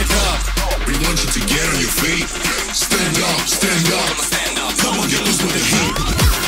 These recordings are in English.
We want you to get on your feet. Stand up, stand up. stand up. Come on, get loose with the heat.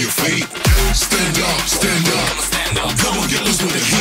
your feet. Stand up, stand up. Come on, get loose with the heat.